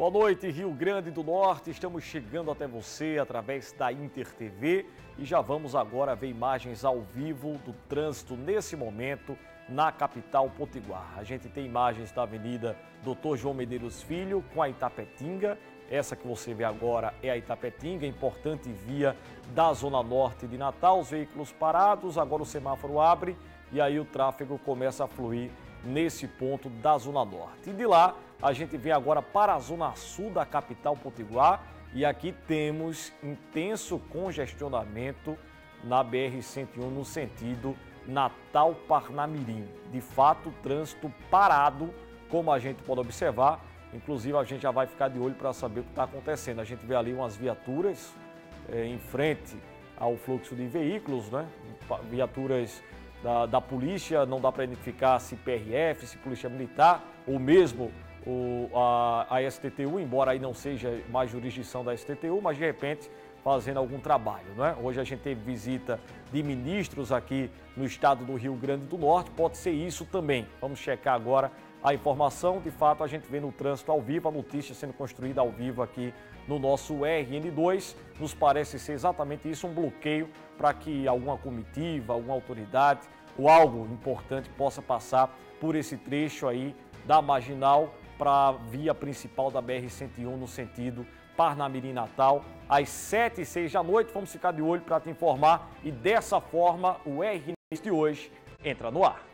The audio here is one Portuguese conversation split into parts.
Boa noite, Rio Grande do Norte. Estamos chegando até você através da Inter TV e já vamos agora ver imagens ao vivo do trânsito nesse momento na capital potiguar. A gente tem imagens da Avenida Doutor João Medeiros Filho com a Itapetinga. Essa que você vê agora é a Itapetinga, importante via da zona norte de Natal. Os veículos parados, agora o semáforo abre e aí o tráfego começa a fluir nesse ponto da zona norte. E de lá a gente vem agora para a zona sul da capital potiguar e aqui temos intenso congestionamento na BR-101 no sentido Natal-Parnamirim. De fato, trânsito parado, como a gente pode observar. Inclusive, a gente já vai ficar de olho para saber o que está acontecendo. A gente vê ali umas viaturas é, em frente ao fluxo de veículos, né? Viaturas da, da polícia, não dá para identificar se PRF, se Polícia Militar ou mesmo o, a, a STTU, embora aí não seja mais jurisdição da STTU, mas de repente fazendo algum trabalho. Não é? Hoje a gente teve visita de ministros aqui no estado do Rio Grande do Norte, pode ser isso também. Vamos checar agora a informação. De fato, a gente vê no trânsito ao vivo, a notícia sendo construída ao vivo aqui no nosso RN2. Nos parece ser exatamente isso, um bloqueio para que alguma comitiva, alguma autoridade ou algo importante possa passar por esse trecho aí da marginal para a via principal da BR-101 no sentido Parnamirim Natal, às 7 e 6 da noite. Vamos ficar de olho para te informar e dessa forma o RN de hoje entra no ar.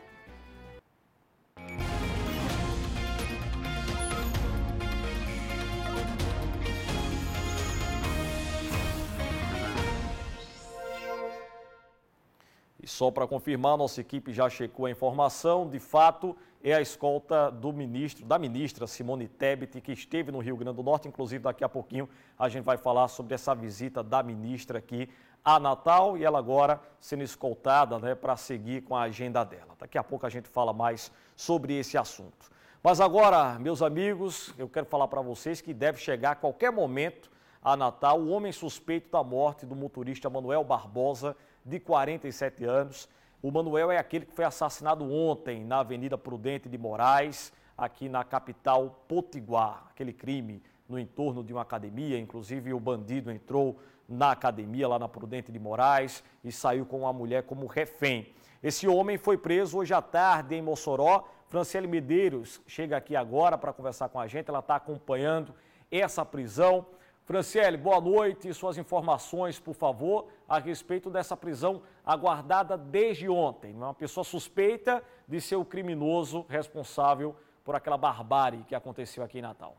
Só para confirmar, nossa equipe já checou a informação, de fato, é a escolta do ministro, da ministra Simone Tebet, que esteve no Rio Grande do Norte. Inclusive, daqui a pouquinho a gente vai falar sobre essa visita da ministra aqui a Natal e ela agora sendo escoltada né, para seguir com a agenda dela. Daqui a pouco a gente fala mais sobre esse assunto. Mas agora, meus amigos, eu quero falar para vocês que deve chegar a qualquer momento a Natal o homem suspeito da morte do motorista Manuel Barbosa de 47 anos. O Manuel é aquele que foi assassinado ontem na Avenida Prudente de Moraes, aqui na capital Potiguar. Aquele crime no entorno de uma academia, inclusive o bandido entrou na academia lá na Prudente de Moraes e saiu com uma mulher como refém. Esse homem foi preso hoje à tarde em Mossoró. Franciele Medeiros chega aqui agora para conversar com a gente, ela está acompanhando essa prisão. Franciele, boa noite. Suas informações, por favor, a respeito dessa prisão aguardada desde ontem. Uma pessoa suspeita de ser o criminoso responsável por aquela barbárie que aconteceu aqui em Natal.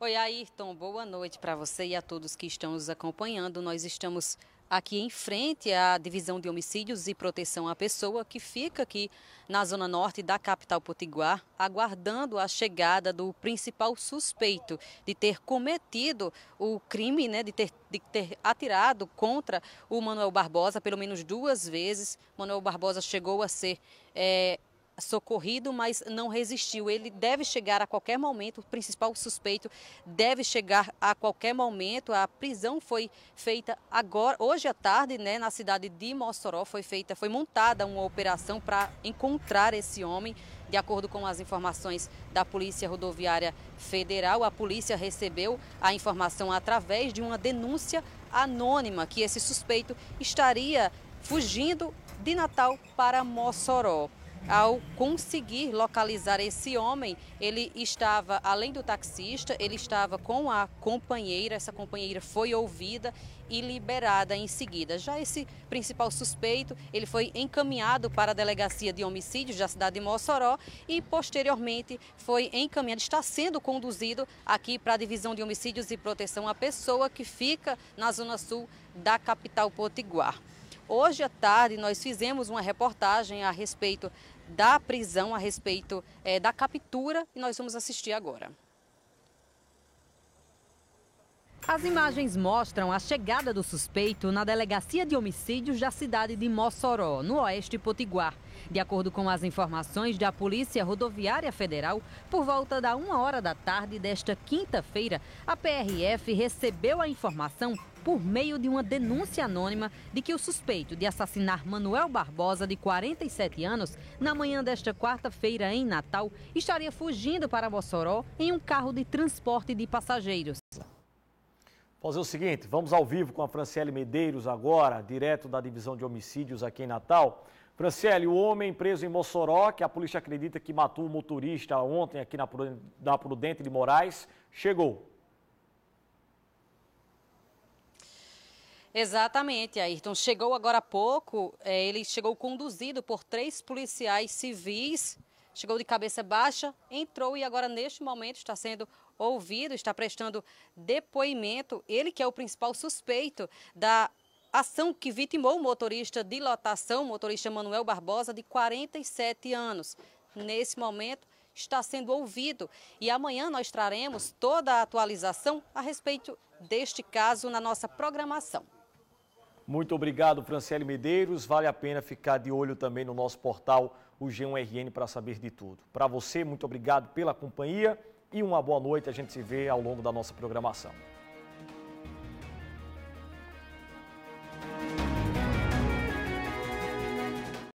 Oi, Ayrton, boa noite para você e a todos que estão nos acompanhando. Nós estamos aqui em frente à Divisão de Homicídios e Proteção à Pessoa, que fica aqui na zona norte da capital potiguar, aguardando a chegada do principal suspeito de ter cometido o crime, né, de ter, de ter atirado contra o Manuel Barbosa pelo menos duas vezes. Manuel Barbosa chegou a ser é, socorrido, mas não resistiu. Ele deve chegar a qualquer momento, o principal suspeito deve chegar a qualquer momento. A prisão foi feita agora, hoje à tarde, né, na cidade de Mossoró, foi feita, foi montada uma operação para encontrar esse homem. De acordo com as informações da Polícia Rodoviária Federal, a polícia recebeu a informação através de uma denúncia anônima que esse suspeito estaria fugindo de Natal para Mossoró. Ao conseguir localizar esse homem, ele estava, além do taxista, ele estava com a companheira. Essa companheira foi ouvida e liberada em seguida. Já esse principal suspeito, ele foi encaminhado para a delegacia de homicídios da cidade de Mossoró e posteriormente foi encaminhado, está sendo conduzido aqui para a divisão de homicídios e proteção à pessoa que fica na zona sul da capital potiguar. Hoje à tarde nós fizemos uma reportagem a respeito da prisão, a respeito é, da captura e nós vamos assistir agora. As imagens mostram a chegada do suspeito na delegacia de homicídios da cidade de Mossoró, no oeste potiguar. De acordo com as informações da Polícia Rodoviária Federal, por volta da uma hora da tarde desta quinta-feira, a PRF recebeu a informação por meio de uma denúncia anônima de que o suspeito de assassinar Manuel Barbosa, de 47 anos, na manhã desta quarta-feira em Natal, estaria fugindo para Mossoró em um carro de transporte de passageiros. Fazer o seguinte, vamos ao vivo com a Franciele Medeiros agora, direto da divisão de homicídios aqui em Natal. Franciele, o homem preso em Mossoró, que a polícia acredita que matou o motorista ontem aqui na Prudente de Moraes, chegou. Exatamente, Ayrton. Chegou agora há pouco, é, ele chegou conduzido por três policiais civis, chegou de cabeça baixa, entrou e agora neste momento está sendo ouvido, está prestando depoimento. Ele que é o principal suspeito da ação que vitimou o motorista de lotação, o motorista Manuel Barbosa, de 47 anos. Nesse momento, está sendo ouvido e amanhã nós traremos toda a atualização a respeito deste caso na nossa programação. Muito obrigado, Franciele Medeiros. Vale a pena ficar de olho também no nosso portal, o G1RN, para saber de tudo. Para você, muito obrigado pela companhia e uma boa noite. A gente se vê ao longo da nossa programação.